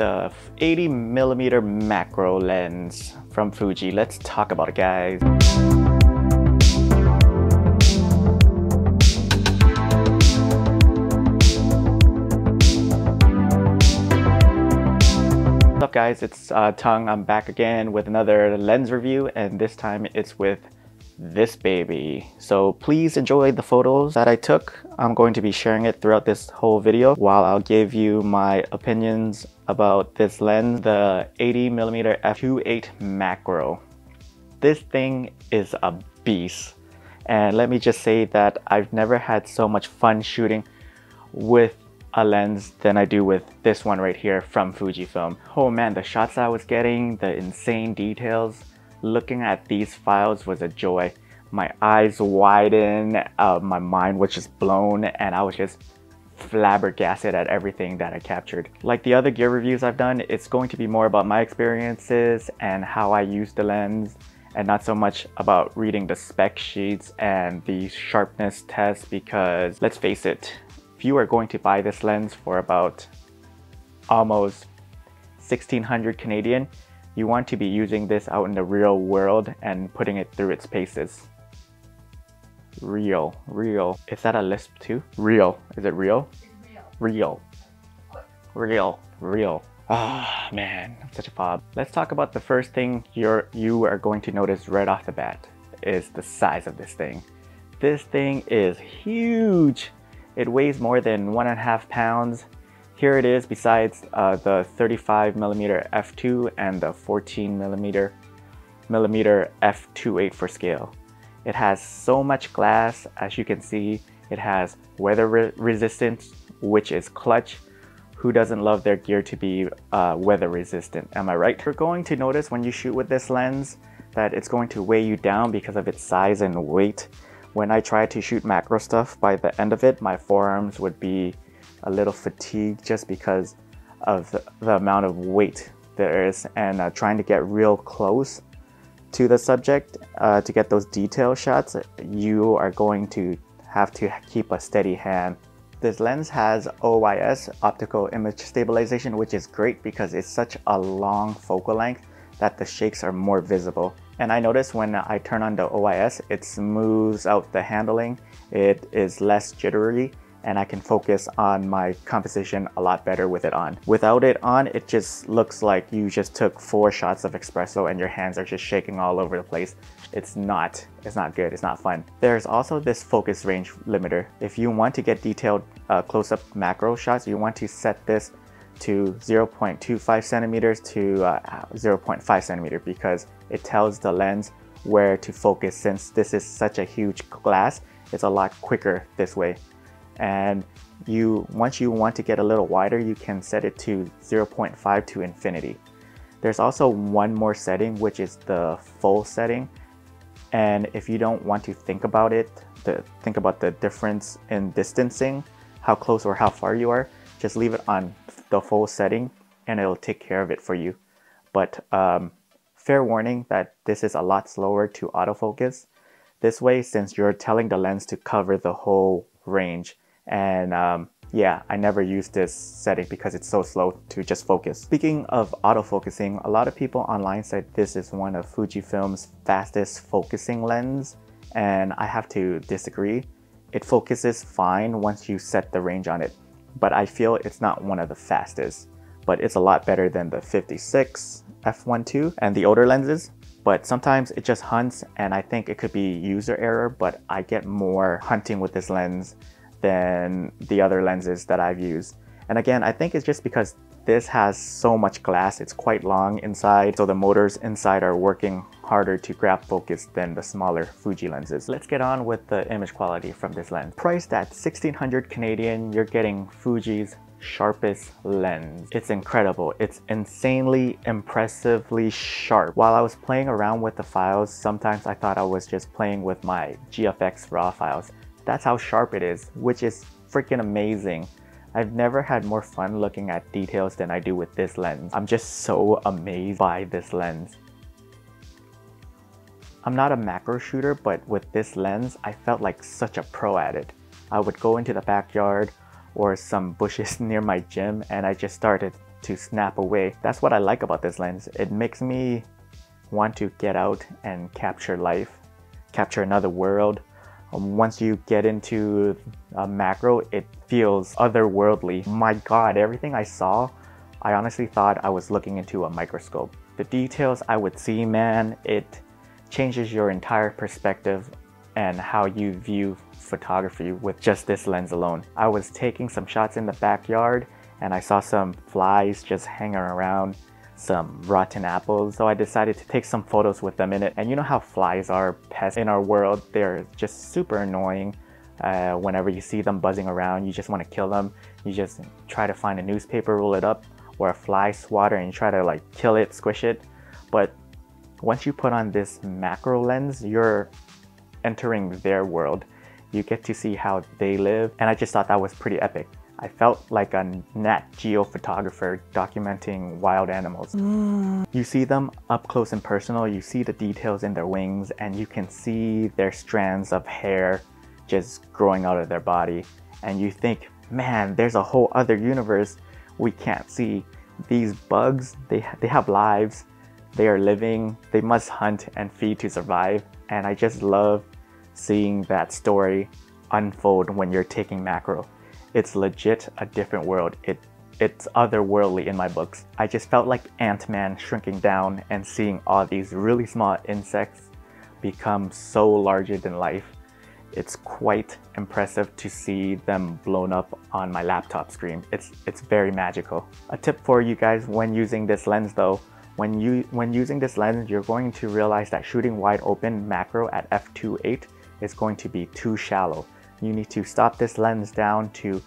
the 80 millimeter macro lens from Fuji. Let's talk about it guys. What's up guys, it's uh, Tung. I'm back again with another lens review and this time it's with this baby. So please enjoy the photos that I took. I'm going to be sharing it throughout this whole video while I'll give you my opinions about this lens, the 80mm f2.8 macro. This thing is a beast. And let me just say that I've never had so much fun shooting with a lens than I do with this one right here from Fujifilm. Oh man, the shots I was getting, the insane details, looking at these files was a joy. My eyes widened, uh, my mind was just blown, and I was just flabbergasted at everything that I captured. Like the other gear reviews I've done, it's going to be more about my experiences and how I use the lens and not so much about reading the spec sheets and the sharpness test because let's face it, if you are going to buy this lens for about almost 1600 Canadian, you want to be using this out in the real world and putting it through its paces. Real, real. Is that a lisp too? Real. Is it real? Real. Real. Real. Ah, oh, man, I'm such a fob. Let's talk about the first thing you're, you are going to notice right off the bat is the size of this thing. This thing is huge. It weighs more than one and a half pounds. Here it is besides uh, the 35 millimeter f2 and the 14 millimeter millimeter f2.8 for scale. It has so much glass as you can see. It has weather re resistance which is clutch. Who doesn't love their gear to be uh, weather resistant? Am I right? You're going to notice when you shoot with this lens that it's going to weigh you down because of its size and weight. When I tried to shoot macro stuff, by the end of it, my forearms would be a little fatigued just because of the, amount of weight there is and uh, trying to get real close to the subject uh, to get those detail shots, you are going to have to keep a steady hand. This lens has OIS, optical image stabilization, which is great because it's such a long focal length that the shakes are more visible. And I notice when I turn on the OIS, it smooths out the handling. It is less jittery and I can focus on my composition a lot better with it on. Without it on, it just looks like you just took four shots of espresso and your hands are just shaking all over the place. It's not, it's not good, it's not fun. There's also this focus range limiter. If you want to get detailed uh, close-up macro shots, you want to set this to 0.25 centimeters to uh, 0.5 centimeter because it tells the lens where to focus since this is such a huge glass it's a lot quicker this way and you once you want to get a little wider you can set it to 0.5 to infinity. There's also one more setting which is the full setting. And if you don't want to think about it the, think about the difference in distancing how close or how far you are just leave it on the full setting and it'll take care of it for you. But um, fair warning that this is a lot slower to autofocus. This way since you're telling the lens to cover the whole range and um, yeah, I never use this setting because it's so slow to just focus. Speaking of autofocusing, a lot of people online said this is one of Fujifilm's fastest focusing lens, and I have to disagree. It focuses fine once you set the range on it, but I feel it's not one of the fastest. But it's a lot better than the 56 f1.2 and the older lenses. But sometimes it just hunts, and I think it could be user error, but I get more hunting with this lens than the other lenses that I've used. And again, I think it's just because this has so much glass, it's quite long inside, so the motors inside are working harder to grab focus than the smaller Fuji lenses. Let's get on with the image quality from this lens. Priced at 1600 Canadian, you're getting Fuji's sharpest lens. It's incredible. It's insanely impressively sharp. While I was playing around with the files, sometimes I thought I was just playing with my GFX RAW files. That's how sharp it is, which is freaking amazing. I've never had more fun looking at details than I do with this lens. I'm just so amazed by this lens. I'm not a macro shooter, but with this lens, I felt like such a pro at it. I would go into the backyard or some bushes near my gym and I just started to snap away. That's what I like about this lens. It makes me want to get out and capture life, capture another world. Um, once you get into a macro, it feels otherworldly. My god, everything I saw, I honestly thought I was looking into a microscope. The details I would see, man, it changes your entire perspective and how you view photography with just this lens alone. I was taking some shots in the backyard and I saw some flies just hanging around some rotten apples so I decided to take some photos with them in it. And you know how flies are pests in our world they're just super annoying. Uh, whenever you see them buzzing around you just want to kill them. You just try to find a newspaper roll it up or a fly swatter and try to like kill it squish it. But once you put on this macro lens you're entering their world. You get to see how they live. And I just thought that was pretty epic I felt like a Nat Geo photographer documenting wild animals. Mm. You see them up close and personal, you see the details in their wings, and you can see their strands of hair just growing out of their body. And you think, man, there's a whole other universe we can't see. These bugs, they, they have lives, they are living, they must hunt and feed to survive. And I just love seeing that story unfold when you're taking macro it's legit a different world. It it's otherworldly in my books. I just felt like Ant-Man shrinking down and seeing all these really small insects become so larger than life. It's quite impressive to see them blown up on my laptop screen. It's it's very magical. A tip for you guys when using this lens though, when you when using this lens, you're going to realize that shooting wide open macro at f2.8 is going to be too shallow you need to stop this lens down to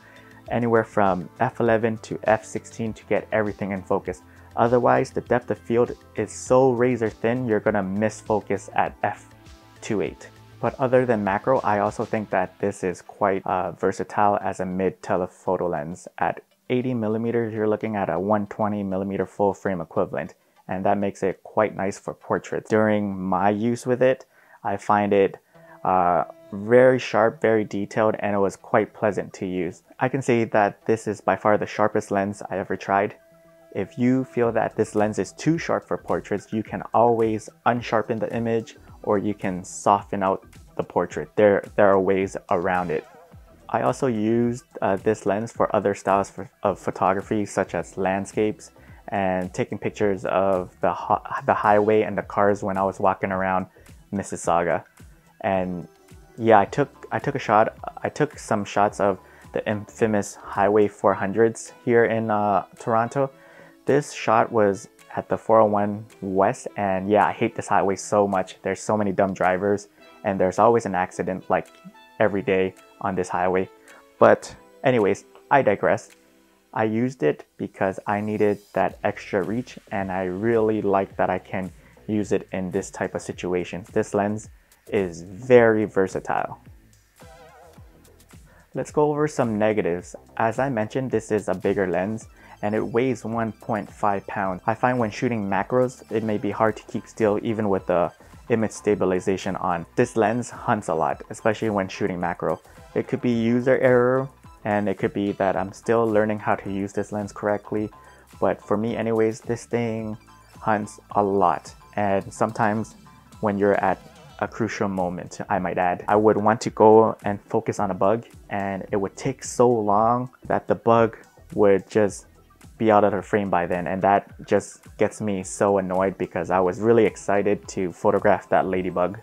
anywhere from f11 to f16 to get everything in focus. Otherwise, the depth of field is so razor thin, you're gonna miss focus at f2.8. But other than macro, I also think that this is quite uh, versatile as a mid telephoto lens. At 80 millimeters, you're looking at a 120 millimeter full frame equivalent, and that makes it quite nice for portraits. During my use with it, I find it uh, very sharp, very detailed, and it was quite pleasant to use. I can say that this is by far the sharpest lens I ever tried. If you feel that this lens is too sharp for portraits, you can always unsharpen the image or you can soften out the portrait. There, there are ways around it. I also used uh, this lens for other styles for, of photography such as landscapes and taking pictures of the, the highway and the cars when I was walking around Mississauga. And yeah, I took I took a shot. I took some shots of the infamous Highway 400s here in uh, Toronto. This shot was at the 401 West, and yeah, I hate this highway so much. There's so many dumb drivers, and there's always an accident like every day on this highway. But anyways, I digress. I used it because I needed that extra reach, and I really like that I can use it in this type of situation. This lens is very versatile. Let's go over some negatives. As I mentioned, this is a bigger lens and it weighs 1.5 pounds. I find when shooting macros, it may be hard to keep still even with the image stabilization on. This lens hunts a lot, especially when shooting macro. It could be user error and it could be that I'm still learning how to use this lens correctly. But for me anyways, this thing hunts a lot. And sometimes when you're at a crucial moment, I might add. I would want to go and focus on a bug and it would take so long that the bug would just be out of the frame by then and that just gets me so annoyed because I was really excited to photograph that ladybug.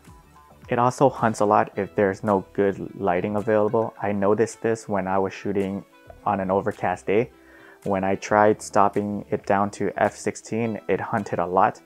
It also hunts a lot if there's no good lighting available. I noticed this when I was shooting on an overcast day. When I tried stopping it down to f16, it hunted a lot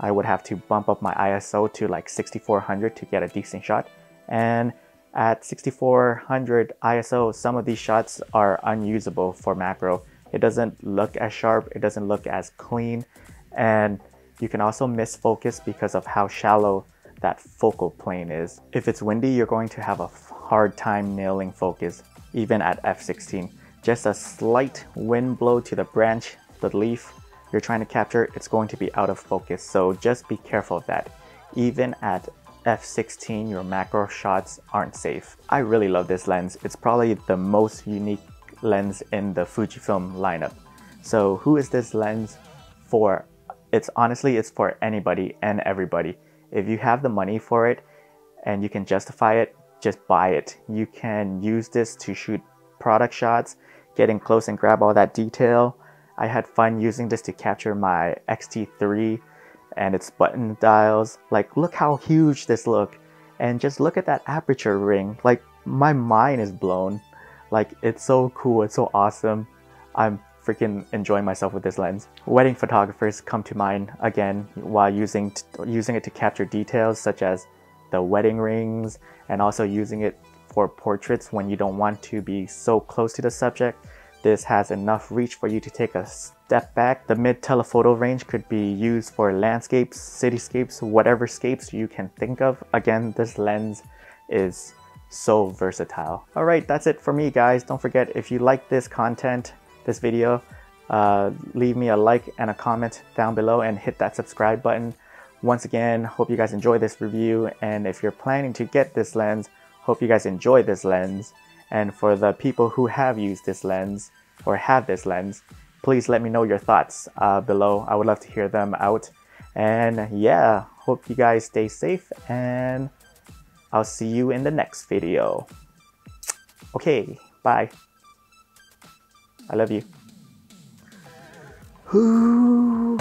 I would have to bump up my ISO to like 6400 to get a decent shot. And at 6400 ISO, some of these shots are unusable for macro. It doesn't look as sharp, it doesn't look as clean, and you can also miss focus because of how shallow that focal plane is. If it's windy, you're going to have a hard time nailing focus, even at f16. Just a slight wind blow to the branch, the leaf, you're trying to capture, it's going to be out of focus. So just be careful of that. Even at f16, your macro shots aren't safe. I really love this lens. It's probably the most unique lens in the Fujifilm lineup. So who is this lens for? It's honestly, it's for anybody and everybody. If you have the money for it and you can justify it, just buy it. You can use this to shoot product shots, get in close and grab all that detail. I had fun using this to capture my X-T3 and its button dials. Like, look how huge this look. And just look at that aperture ring. Like, my mind is blown. Like, it's so cool, it's so awesome. I'm freaking enjoying myself with this lens. Wedding photographers come to mind again while using, using it to capture details such as the wedding rings and also using it for portraits when you don't want to be so close to the subject. This has enough reach for you to take a step back. The mid telephoto range could be used for landscapes, cityscapes, whatever scapes you can think of. Again, this lens is so versatile. All right, that's it for me guys. Don't forget if you like this content, this video, uh, leave me a like and a comment down below and hit that subscribe button. Once again, hope you guys enjoy this review and if you're planning to get this lens, hope you guys enjoy this lens. And for the people who have used this lens or have this lens, please let me know your thoughts uh, below. I would love to hear them out. And yeah, hope you guys stay safe and I'll see you in the next video. Okay, bye. I love you. Ooh.